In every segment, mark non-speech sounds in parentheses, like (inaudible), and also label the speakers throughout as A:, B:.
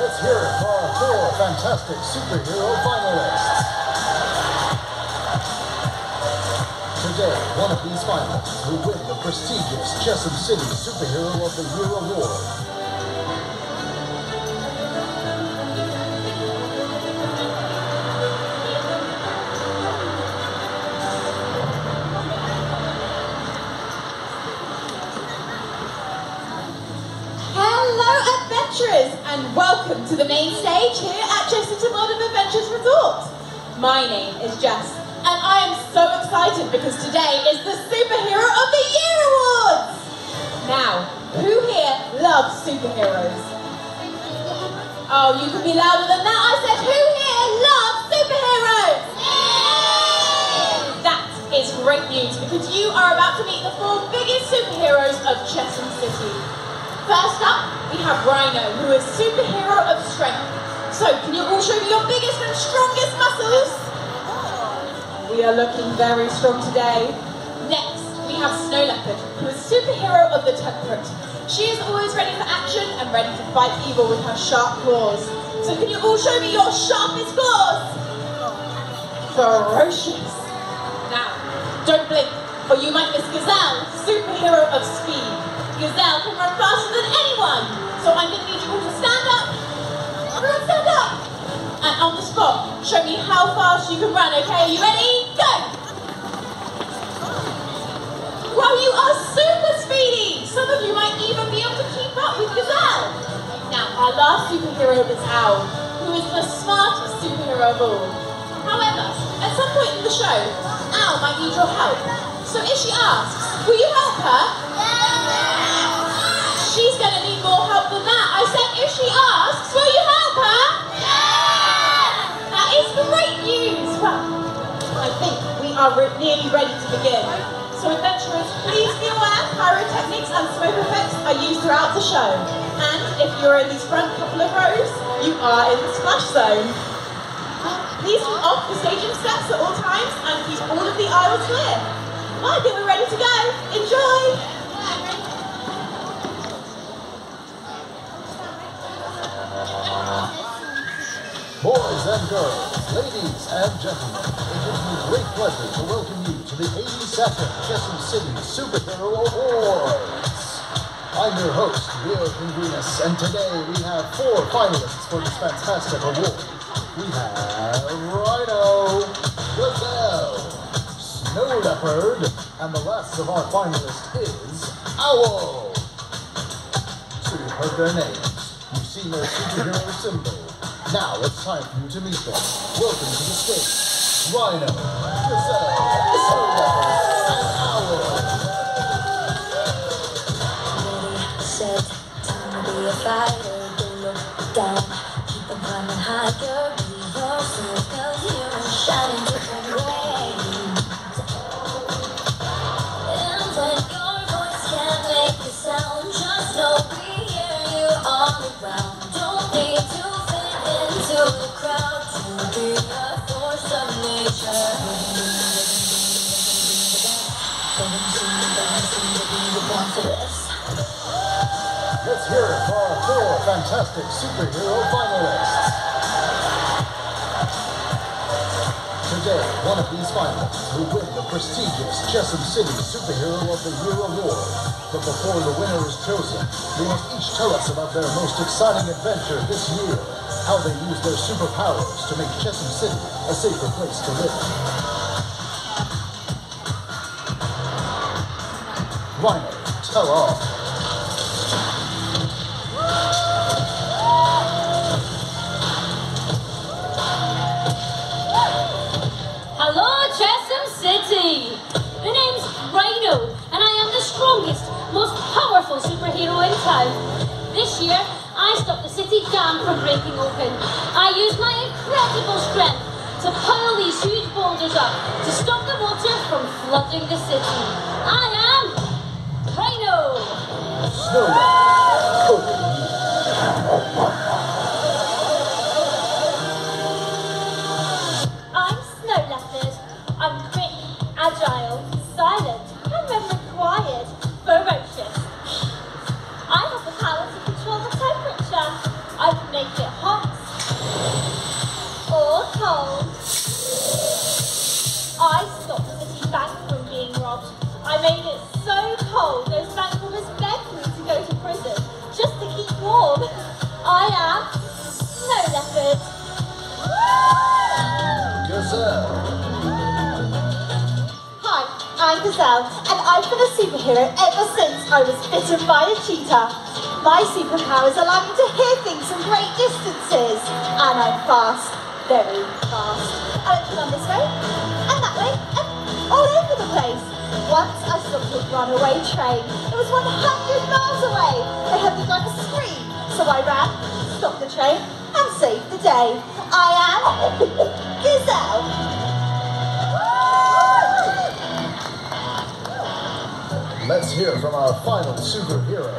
A: Let's hear it for our four fantastic superhero finalists. Today, one of these finalists will win the prestigious Chesham City Superhero of the Year award.
B: And welcome to the main stage here at Chessington of Adventures Resort. My name is Jess, and I am so excited because today is the Superhero of the Year Awards! Now, who here loves superheroes? Oh, you can be louder than that. I said, who here loves superheroes? That is great news because you are about to meet the four biggest superheroes of Chesham City. First up, we have Rhino, who is superhero of strength. So, can you all show me your biggest and strongest muscles? We are looking very strong today. Next, we have Snow Leopard, who is superhero of the temperate. She is always ready for action and ready to fight evil with her sharp claws. So, can you all show me your sharpest claws? Ferocious. Now, don't blink, or you might miss Gazelle, superhero of speed. Gazelle can run faster than anyone, so I'm going to need you all to stand up. Everyone stand up. And on the spot, show me how fast you can run, okay? Are you ready? Go! Wow, you are super speedy! Some of you might even be able to keep up with Gazelle. Now, our last superhero is Owl, who is the smartest superhero of all. However, at some point in the show, Owl might need your help. So if she asks, will you help her? She's going to need more help than that. I said if she asks, will you help her? Yeah! That is great news. Well, I think we are re- nearly ready to begin. So adventurers, please be aware pyrotechnics and smoke effects are used throughout the show. And if you're in these front couple of rows, you are in the splash zone. Please keep off the staging steps at all times and keep all of the aisles clear. I think we're ready to go. Enjoy!
A: Boys and girls, ladies and gentlemen, it gives me great pleasure to welcome you to the 82nd Chesham City Superhero Awards. I'm your host, Leo Ingrinus, and today we have four finalists for this fantastic award. We have Rhino, Gazelle, Snow Leopard, and the last of our finalists is Owl. So you've heard their names, you've seen their superhero symbol. Now it's time for you to meet them. Welcome to the stage, Rhino, Gazelle, Leopard, and Owl.
C: To be a fighter. Look down, keep higher. Different. And when your voice can't make a sound, just know we hear you all around. Don't need to
A: Let's hear it for our four fantastic superhero finalists. Today, one of these finalists will win the prestigious Chesham City Superhero of the Year award. But before the winner is chosen, they must each tell us about their most exciting adventure this year, how they use their superpowers to make Chesham City a safer place to live. Rhino, tell all.
D: Hello, Chesham City! The name's Rhino, and I am the strongest, most powerful superhero in town. This year, I stopped the city dam from breaking open. I used my incredible strength to pile these huge boulders up to stop the water from flooding the city. I am Rhino!
A: Snow
E: Gazelle, and I've been a superhero ever since I was bitten by a cheetah. My superpowers allow me to hear things from great distances, and I'm fast, very fast. I can run this way, and that way, and all over the place. Once I stopped a runaway train. It was 100 miles away. I heard the driver scream, so I ran, stopped the train, and saved the day. I am (laughs) Gazelle.
A: Let's hear from our final superhero.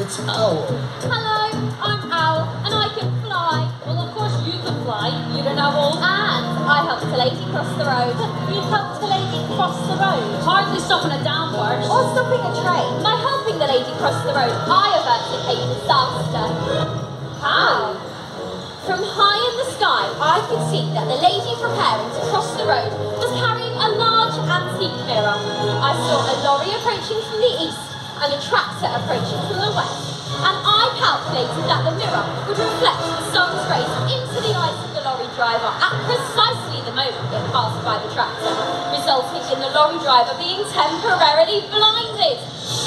A: It's Owl.
F: Hello, I'm Owl, and I can fly. Well, of course you can fly. You don't know all.
D: And I helped a lady cross the road.
F: You helped the lady cross the road. Hardly stopping a downward.
D: Or stopping a train. By helping the lady cross the road, I a disaster.
F: How?
D: From high in the sky, I could see that the lady preparing to cross the road was carrying antique mirror. I saw a lorry approaching from the east and a tractor approaching from the west. And I calculated that the mirror would reflect the sun's rays into the eyes of the lorry driver at precisely the moment it passed by the tractor, resulting in the lorry driver being temporarily blinded,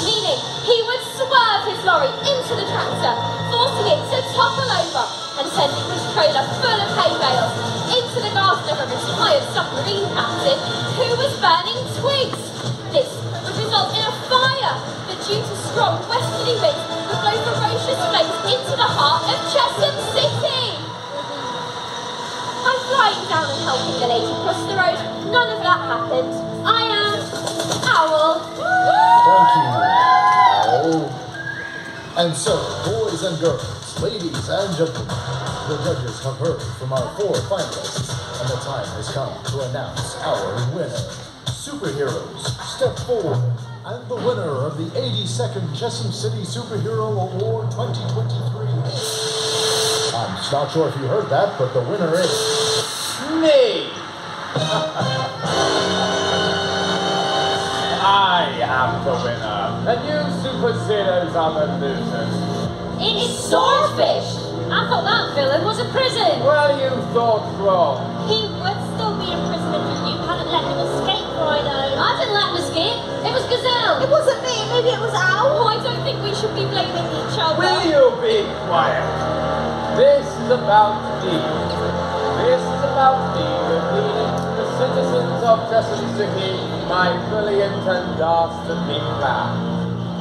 D: meaning he would swerve his lorry into the tractor, forcing it to topple over and sending his trailer full of hay bales into the garden of a retired submarine captain who was burning twigs. This would result in a fire that due to strong westerly winds would blow ferocious flames into the heart of Chesham City. I'm flying down and helping the lady cross the road. None of that happened. I am Owl.
A: Thank you, Owl. And so, boys and girls, ladies and gentlemen, the judges have heard from our four finalists, and the time has come to announce our winner. Superheroes, step forward, and the winner of the 82nd Chesham City Superhero Award 2023. I'm not sure if you heard that, but the winner is
G: Me! (laughs) I am the winner, and you Super Zeros are the losers.
F: It's Swordfish. I thought that villain was a prison.
G: Well, you thought wrong.
F: He would still be in prison if you hadn't let him escape, Rhino. I didn't let him escape. It was Gazelle.
E: It wasn't me, maybe it was Owl.
F: Oh, I don't think we should be blaming each other.
G: Will you be quiet? This is about me. This is about me revealing to the citizens of Chesham City my brilliant and dastardly plan.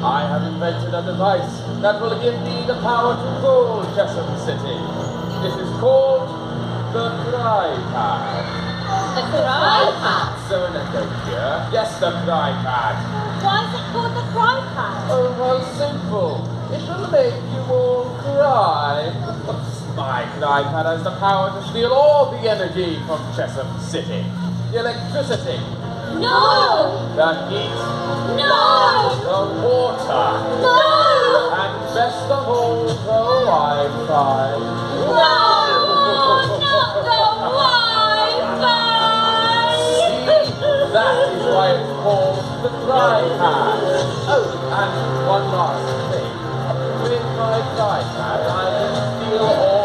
G: I have invented a device that will give me the power to rule Chesham City. It is called the Cry Pad.
F: The cry pad.
G: So a here. Yes, the Cry Pad.
F: Why is it called the cry pad?
G: Oh, how simple. It will make you all cry. My iPad has the power to steal all the energy from Chesham City. The electricity,
F: No!
G: the heat,
F: No!
G: the water,
F: No!
G: and best of all, the Wi-Fi.
F: No! Not the
G: See,
F: Wi-Fi!
G: that is why it's called the Cry Pad. Oh, and one last thing. With my Cry Pad, I can steal all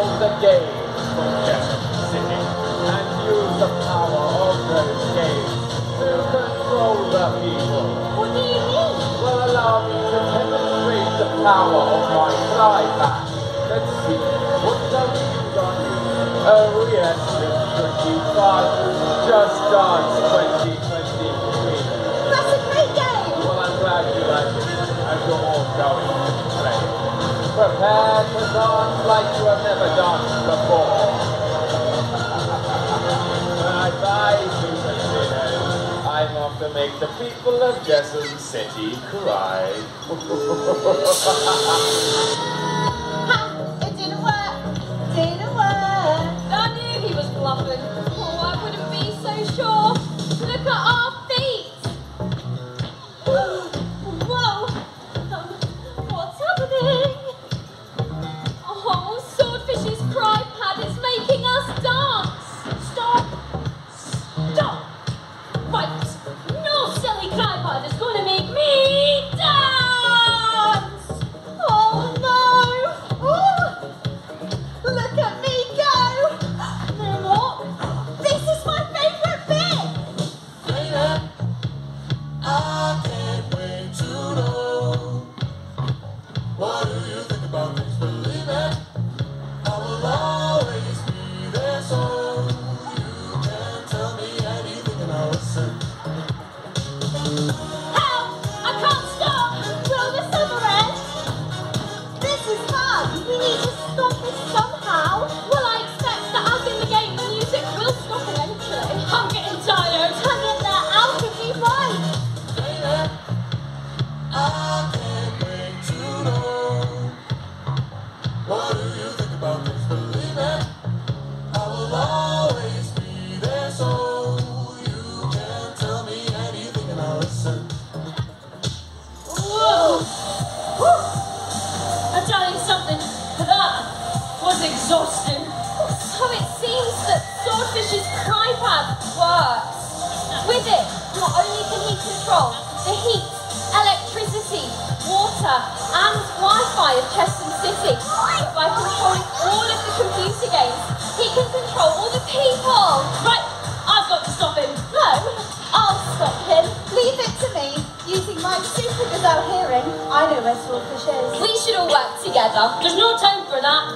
G: power of my Cry Pad. Let's see. What on you? Oh, yes, it's pretty fun. Just Dance 2023.
E: That's a great game.
G: Well, I'm glad you like it, as you're all going to play. Prepare to dance like you have never danced before. Sinners. To make the people of Jessamine City cry. (laughs)
H: control the heat, electricity, water, and Wi-Fi of Chesham City, by controlling all of the computer games, he can control all the people.
D: Right, I've got to stop him.
H: No, I'll stop him.
E: Leave it to me. Using my super gazelle hearing, I know where Swordfish is.
H: We should all work together.
D: There's no time for that.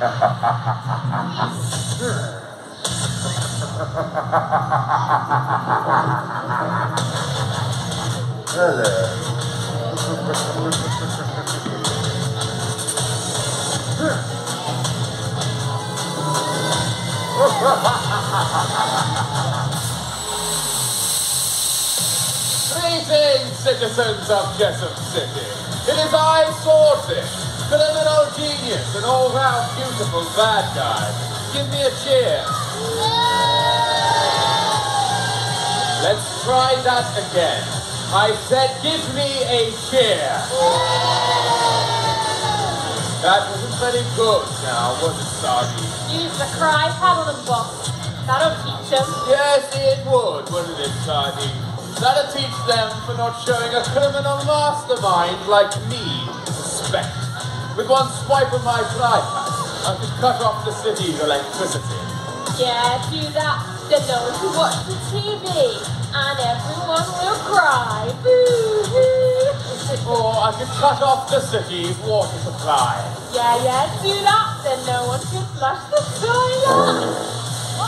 G: Greetings, citizens of Chesham City. It is I, Swordfish, criminal genius and all-round beautiful bad guy. Give me a cheer. Let's try that again. I said give me a cheer. That wasn't very good now, was it, Sardine?
H: Use the cry pad on them, boss. That'll teach them.
G: Yes, it would, wouldn't it, Sardine? That'll teach them for not showing a criminal mastermind like me. With one swipe of my Cry Pad, I could cut off the city's electricity.
H: Yeah, do that. Then no one can watch the TV. And everyone will cry. Boo hoo.
G: Or I could cut off the city's water supply.
H: Yeah, yeah, do that. Then no one can flush the toilet.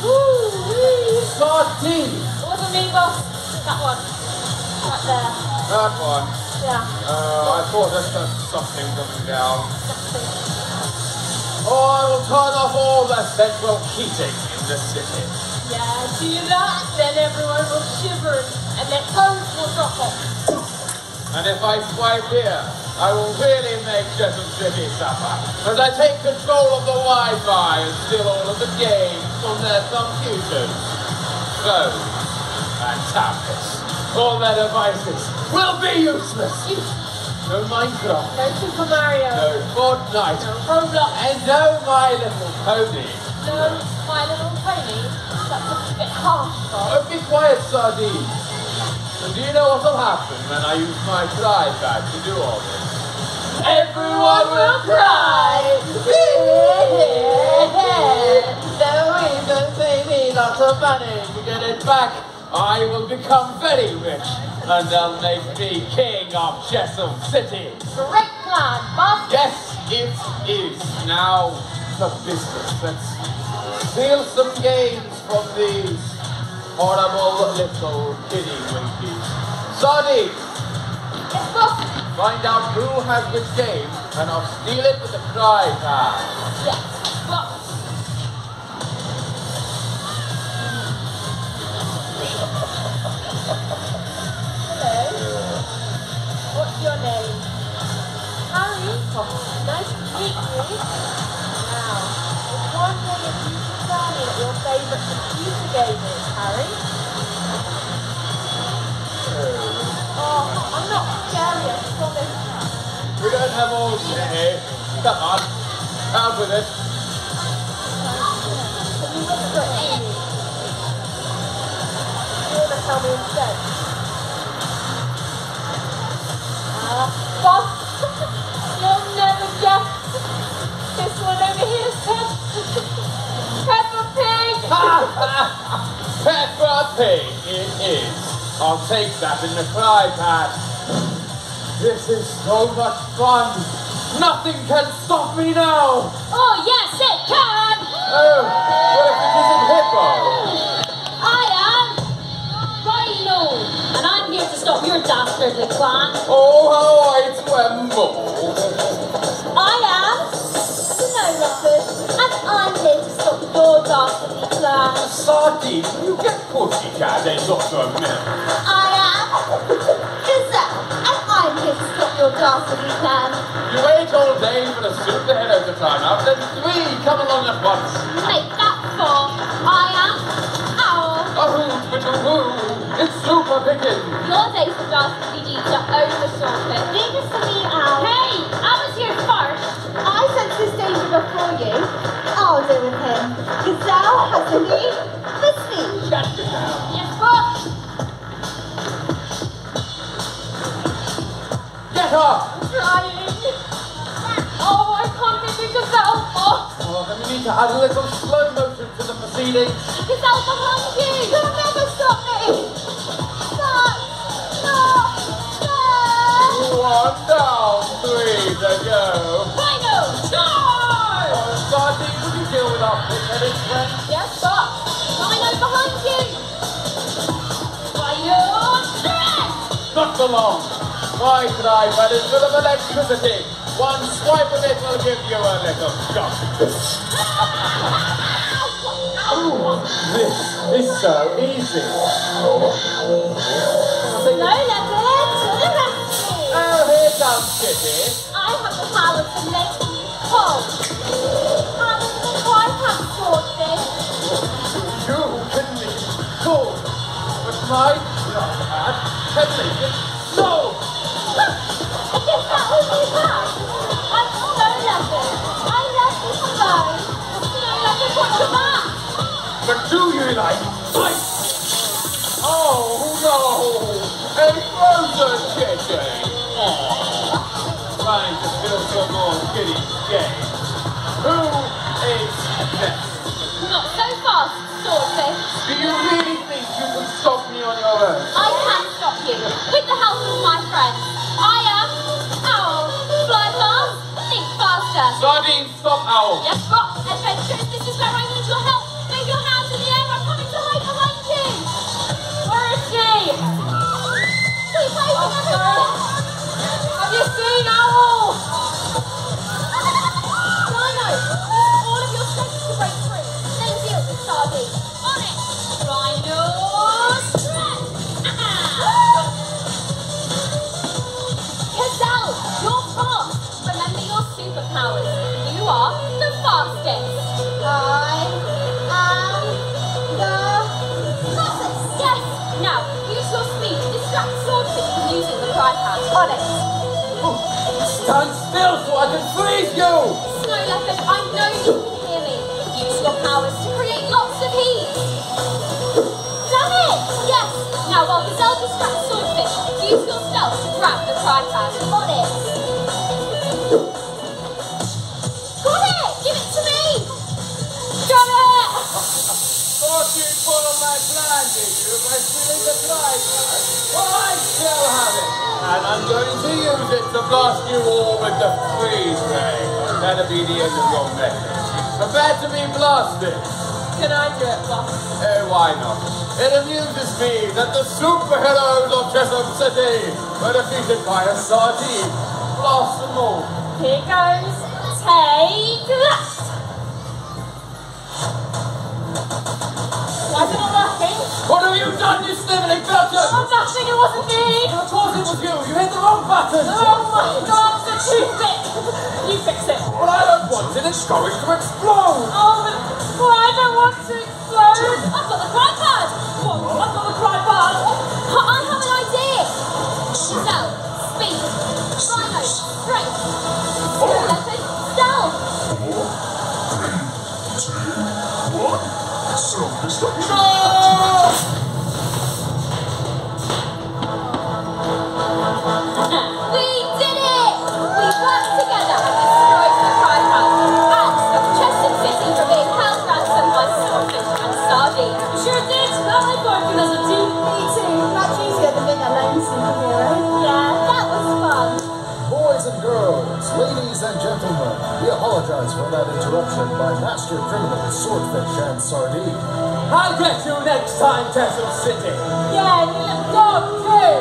H: Woo-wee.
G: Sardine!
H: It wasn't me, boss. That one. Right there.
G: That one.
H: Yeah.
G: Uh, I thought I heard something coming down. Oh, I will turn off all the central heating in the city.
H: Yeah, do that. Then everyone will shiver and their toes will drop off.
G: And if I swipe here, I will really make Chesham City suffer. As I take control of the Wi-Fi and steal all of the games from their computers. Phones and tablets. All their devices will be useless. No Minecraft,
H: No Super Mario.
G: no Fortnite,
H: No Roblox.
G: and no My Little Pony.
H: No My Little Pony. That's a bit harsh, Bob.
G: Oh, be quiet, Sardine. And do you know what will happen when I use my Cry Pad to do all this?
H: Everyone will cry.
G: No even maybe lots of money to get it back. I will become very rich, and they'll make me king of Chesham City.
H: Great plan, boss.
G: Yes, it is. Now, the business. Let's steal some games from these horrible little kitty winkies. Sonny,
H: Yes, boss.
G: find out who has which game, and I'll steal it with a cry pad.
H: Yes, Now, was wondering if you could tell me what your favourite computer game is, Harry. Oh, I'm not scary, I promise.
G: We don't have all day. Come on, out with it.
H: Can you whisper it to me? You want to tell me instead? Ah, boss! This one said Peppa Pig!
G: Peppa Pig it is. (laughs) I'll take that in the fry pan. This is so much fun. Nothing can stop me now.
D: Oh, yes, it can!
G: Oh, what if it isn't Hippo?
D: I am Rhino, and I'm here to stop your dastardly plan.
G: Oh, how I tremble.
E: Your dastardly plan.
G: Sardine, you get pussycat and not a milk.
E: I am Gazelle, and I'm here to stop your dastardly plan.
G: You wait all day for the superhero to turn up, then three come along at once.
D: Make that four. I am Owl.
G: A hoot, but a woo. It's super picking.
D: Your days of dastardly deeds are over, Sorted.
E: Leave this to me, Al.
D: Hey, I was here first.
E: I sensed this danger before you. Deal with him. Gazelle has the lead, the.
G: Shut.
D: Yes, boss.
G: Get up!
D: Trying. Oh, I can't get the gazelle. Oh,
G: Oh, then we need to add a little slow motion to the proceedings.
D: gazelle behind you.
E: You'll never stop me. Stop. Stop. Stop.
G: One down, three to go. Would you deal with our?
D: Yes, boss. Behind you. Rhino, strength.
G: Not for long. My Cry Pad is full of electricity. One swipe of it will give you a little shock. Ooh, this is so easy.
E: Snow Leopard to the rescue.
G: Oh, here comes Kitty.
E: I have the power to make
G: but my Cry Pad can make it so.
E: I guess that will be that. I'm Snow Leopard. I love this alone. Snow Leopard, what's the back?
G: But do you like fight? Oh no! A frozen kitty! Aww. Trying to steal some more kitty game. Who is next?
D: Not so fast, swordfish.
G: Do you really you can stop me on your own?
D: I can stop you with the help of my friends. I am Owl. Fly fast, think faster.
G: Sardine, stop owl!
D: Yes, Rock, adventurers, this is where I
G: so I can freeze you!
D: Snow Leopard, I know you can hear me. Use your powers to create lots of heat. Done it! Yes. Now, while Gazelle distracts Swordfish, use your stealth to grab the Cry Pad. On it. Got it! Give it to me! Got it!
G: Thought you'd follow my plan, did you, by stealing the Cry Pad? Well, I still have it, and I'm going to use it to blast you all with the freeze ray. That'll be the end of your message. Prepare to be blasted.
B: Can I do it, boss?
G: Eh, why not? It amuses me that the superheroes of Chesham City were defeated by a sardine. Blast them all.
B: Here goes. Take wasn't me.
G: Of course it was you. You hit the wrong button.
B: Oh my God, the toothpick. You fix it.
G: Well, I don't want it. It's going to explode.
B: Oh, but well, I don't want to explode. I've got the
E: Cry Pad.
A: Apologize for that interruption by master criminals Swordfish and Sardine.
G: I'll get you next time, Chesham City.
H: Yeah, and you dog too.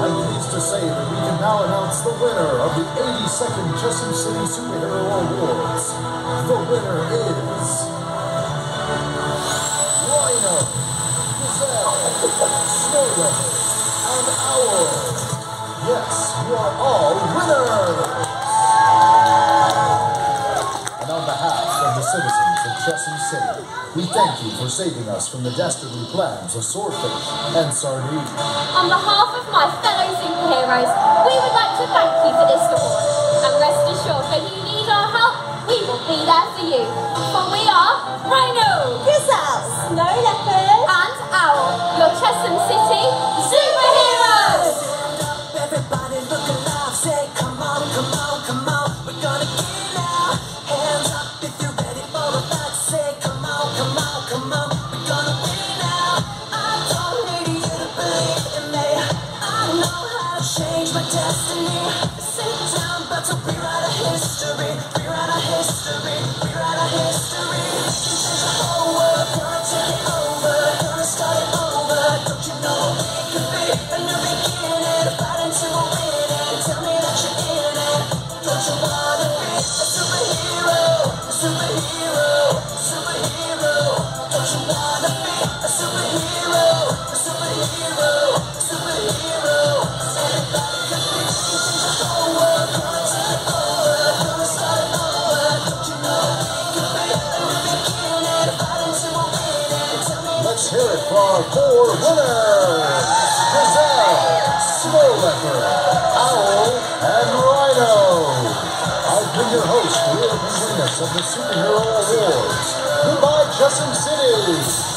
A: I'm pleased to say that we can now announce the winner of the 82nd Chesham City Superhero Awards. The winner is... Rhino, Gazelle, Snow Leopard, and Owl. Yes, you are all winners! Of the citizens of Chesham City, we thank you for saving us from the dastardly plans of Swordfish and Sardine.
C: On behalf of my fellow superheroes, we would like to thank you for this award. And rest assured, when you need our help, we will be there for you. For we are Rhino
E: Gazelle, Snow Leopard,
C: and Owl, your Chesham City superheroes!
A: Our four winners! Gazelle, Snow Leopard, Owl, and Rhino! I've been your host, Real Penguinus of the Superhero Awards. Goodbye, Chesham City!